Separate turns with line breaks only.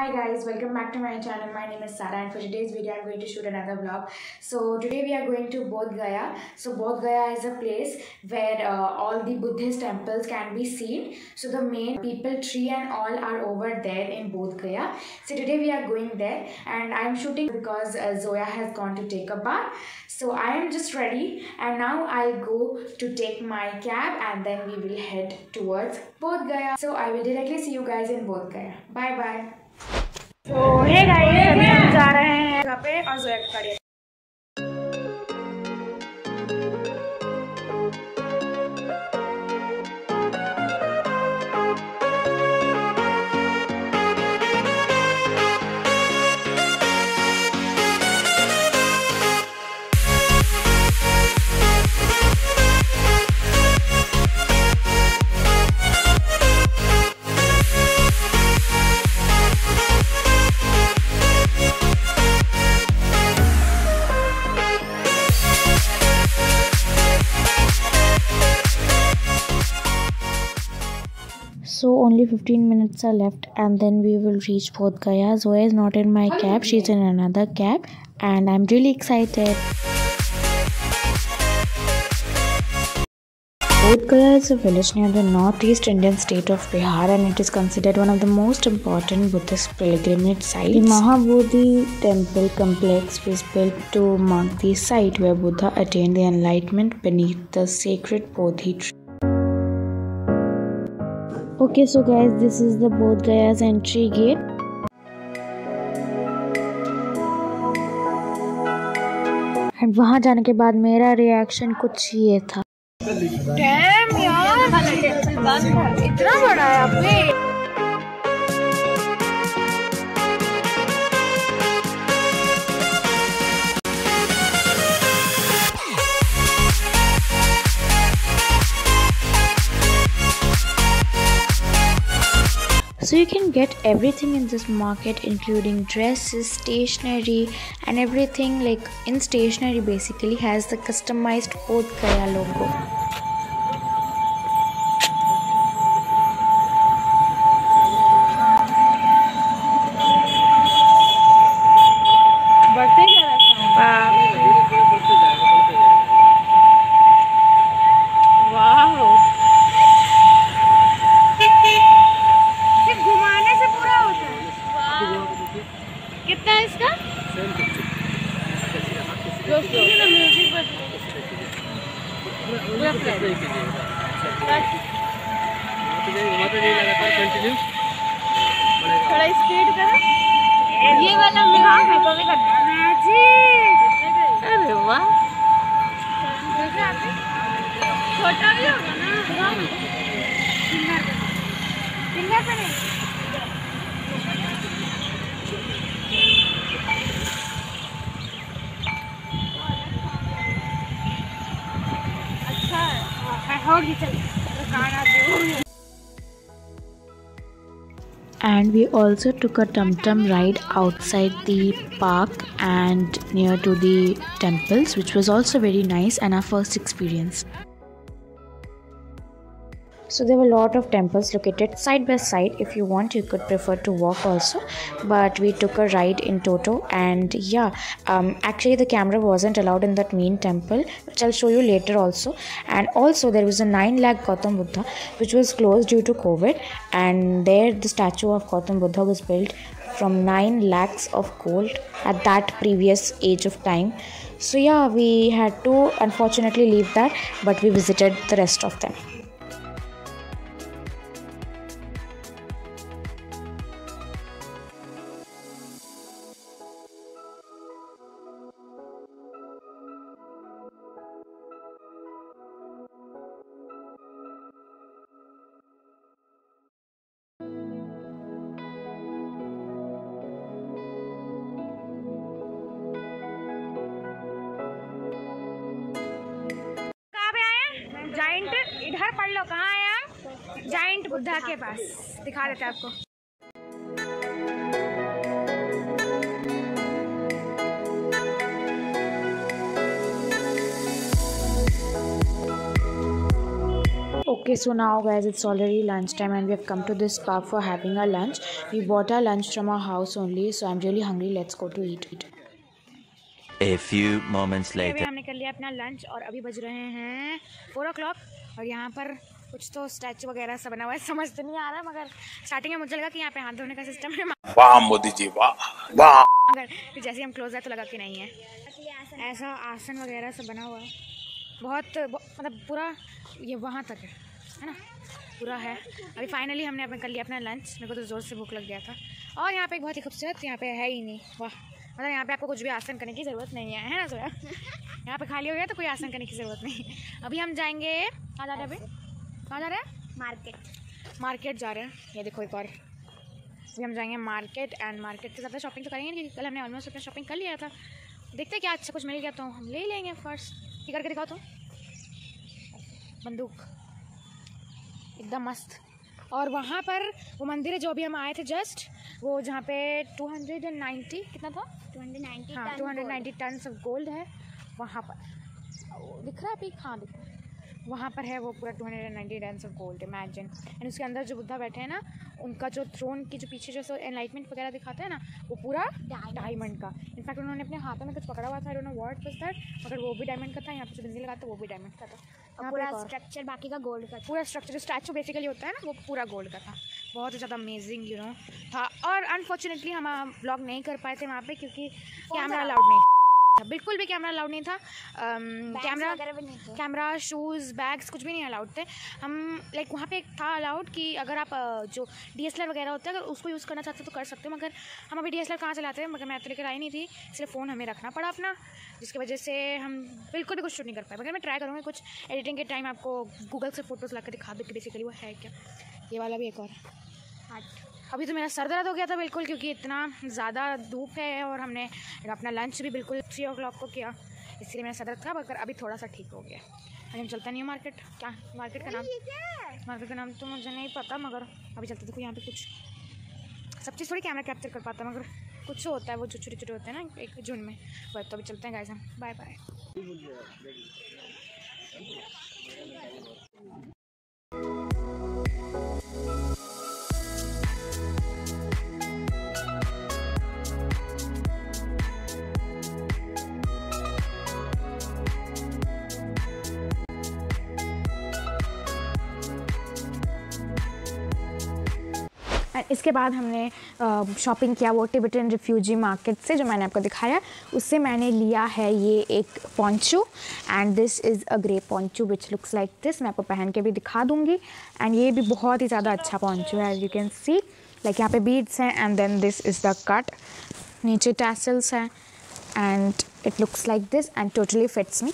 Hi guys, welcome back to my channel. My name is Sarah and for today's video I'm going to shoot another vlog. So today we are going to Bodh Gaya. So Bodh Gaya is a place where uh, all the Buddhist temples can be seen. So the main people tree and all are over there in Bodh Gaya. So today we are going there and I'm shooting because uh, Zoya has gone to take a bath. So I am just ready and now I'll go to take my cab and then we will head towards Bodh Gaya. So I will directly see you guys in Bodh Gaya. Bye bye. तो hey guys अभी हम जा रहे हैं यहाँ पे। और जोया खड़ी
only 15 minutes are left and then we will reach Bodh Gaya. Zoya is not in my cab, she's in another cab and I'm really excited. Bodh Gaya is a village near the northeast Indian state of Bihar and it is considered one of the most important Buddhist pilgrimage sites. The Mahabodhi temple complex was built to mark the site where Buddha attained the enlightenment beneath the sacred Bodhi tree. Okay, so guys, this is the Bodh Gaya's entry gate. And वहाँ जाने के बाद मेरा reaction कुछ ये था
dam यार इतना बड़ा है
So you can get everything in this market including dresses, stationery and everything like in stationery basically has the customized Bodh logo.
थोड़ा स्पीड करो। ये वाला मेरा मैजिक अरे वाह छोटा भी होगा ना सिंगर सिंगर पे नहीं
and we also took a tum tum ride outside the park and near to the temples which was also very nice and our first experience. So there were a lot of temples located side by side. If you want, you could prefer to walk also. But we took a ride in Toto, and yeah, um, actually the camera wasn't allowed in that main temple, which I'll show you later also. And also there was a nine lakh Gautam Buddha, which was closed due to COVID, and there the statue of Gautam Buddha was built from 9 lakhs of gold at that previous age of time so yeah we had to unfortunately leave that but we visited the rest of them
Buddha के पास दिखा देते हैं आपको
Okay, so now guys, it's already lunchtime and we have come to this park for having our lunch. We bought our lunch from our house only, so I'm really hungry. Let's go to eat.
A few moments
अभी
later.
हमने कर लिया अपना lunch और अभी बज रहे हैं फोर ओ क्लॉक और यहाँ पर कुछ तो स्टैचू वगैरह सब बना हुआ है समझ तो नहीं आ रहा मगर स्टार्टिंग में मुझे लगा कि यहाँ पे हाथ धोने का सिस्टम है।
वाह मोदी जी वाह वाह।
मगर फिर जैसे हम क्लोज है तो लगा कि नहीं है। ऐसा आसन वगैरह सब बना हुआ है। बहुत मतलब पूरा ये वहाँ तक है है ना? पूरा है। अभी फाइनली हमने अपने कर लिया अपना लंच मेरे को तो ज़ोर से भूख लग गया था। और यहाँ पे एक बहुत ही खूबसूरत यहाँ पे है ही नहीं। वाह। मतलब यहाँ पे आपको कुछ भी आसन करने की ज़रूरत नहीं है है ना सोया? यहाँ पे खाली हो गया तो कोई आसन करने की ज़रूरत नहीं। अभी हम जाएँगे कहाँ जा रहे अभी। कहाँ जा रहे हैं?
मार्केट।
मार्केट जा रहे हैं। ये देखो एक और। अभी हम जाएँगे मार्केट एंड मार्केट से ज़्यादा शॉपिंग तो करेंगे क्योंकि कल हमने ऑलमोस्ट अपना शॉपिंग कर लिया था। देखते हैं क्या अच्छा कुछ मिल गया तो हम ले लेंगे फ़र्स्ट ये करके दिखाओ तो। बंदूक। एकदम मस्त। और वहाँ पर वो मंदिर है जो अभी हम आए थे जस्ट वो जहाँ पे 290 कितना था?
टू हंड्रेड नाइन्टी
हाँ two hundred ninety ton of gold है वहाँ पर। दिख रहा है अभी? हाँ दिख रहा है। वहाँ पर है वो पूरा two hundred and ninety ton of gold imagine and उसके अंदर जो बुद्धा बैठे हैं ना उनका जो थ्रोन की जो पीछे जो एनलाइटमेंट वगैरह दिखाते हैं ना वो पूरा डायमंड का. इनफैक्ट उन्होंने अपने हाथों में कुछ पकड़ा हुआ था don't know what was that मगर वो भी डायमंड का था यहाँ पर जो बिंदी लगा था वो भी डायमंड का था.
पूरा स्ट्रक्चर बाकी का गोल्ड का
पूरा स्ट्रक्चर जो स्टैचू बेसिकली होता है ना वो पूरा गोल्ड का था. बहुत ही ज़्यादा अमेजिंग यू नो था. और अनफॉर्चुनेटली हम ब्लॉग नहीं कर पाए थे वहाँ पे क्योंकि कैमरा अलाउड नहीं. था। बिल्कुल भी कैमरा अलाउड नहीं था। कैमरा कैमरा शूज़ बैग्स कुछ भी नहीं अलाउड थे। हम लाइक वहाँ पे एक था अलाउड कि अगर आप जो डी वगैरह होता है अगर उसको यूज़ करना चाहते हो तो कर सकते हो मगर हम अभी डी एस कहाँ चलाते हैं मगर मैं तो लेकर आई नहीं थी इसलिए फ़ोन हमें रखना पड़ा अपना जिसकी वजह से हम बिल्कुल भी कुछ शूट नहीं कर पाए। मगर मैं ट्राई करूँगी कुछ एडिटिंग के टाइम आपको गूगल से फ़ोटोज़ ला कर दिखा दूँ कि बेसिकली वो है क्या। ये वाला भी एक और। हाँ अभी तो मेरा सर दर्द हो गया था बिल्कुल क्योंकि इतना ज़्यादा धूप है और हमने अपना लंच भी बिल्कुल थ्री ओ क्लॉक को किया इसलिए मेरा सर दर्द था मगर अभी थोड़ा सा ठीक हो गया। अभी हम चलता नहीं है मार्केट क्या? मार्केट का नाम? मार्केट का नाम तो मुझे नहीं पता मगर अभी चलते देखो यहाँ पे कुछ सब चीज़ थोड़ी कैमरा कैप्चर कर पाता मगर कुछ होता है वो जो छोटे छोटे होते हैं ना एक जून में। बस तो अभी चलते हैं गाइस हम। बाय बाय एंड इसके बाद हमने शॉपिंग किया वो टिबेटन रिफ्यूजी मार्केट से जो मैंने आपको दिखाया। उससे मैंने लिया है ये एक poncho and this is a grey poncho which looks like this मैं आपको पहन के भी दिखा दूँगी। एंड ये भी बहुत ही ज़्यादा अच्छा पॉन्चू है as you can see like यहाँ पे बीड्स हैं and then this is the cut नीचे टैसल्स हैं and it looks like this and totally fits me